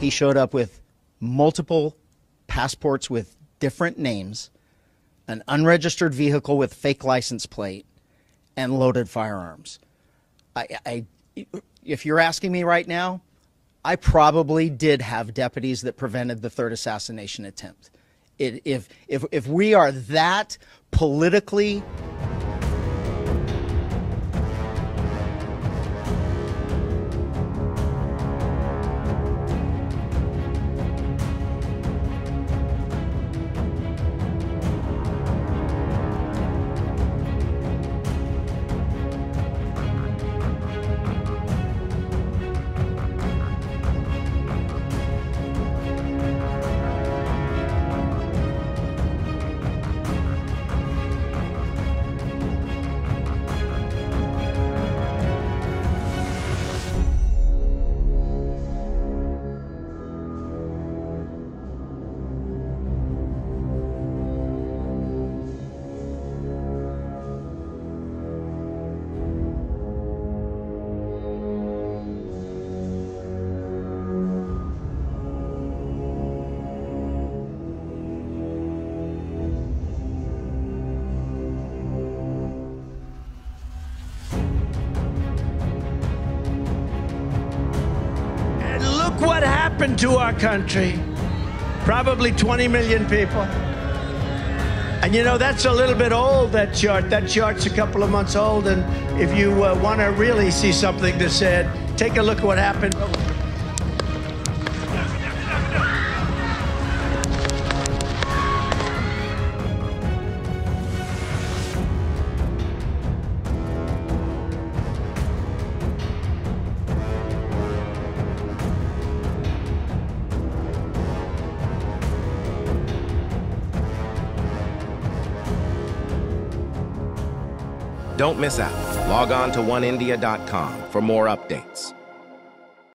he showed up with multiple passports with different names, an unregistered vehicle with fake license plate, and loaded firearms. I, I, if you're asking me right now, I probably did have deputies that prevented the third assassination attempt. It, if, if, if we are that politically what happened to our country. Probably 20 million people. And you know, that's a little bit old, that chart. That chart's a couple of months old. And if you uh, want to really see something that said, take a look at what happened. Don't miss out. Log on to oneindia.com for more updates.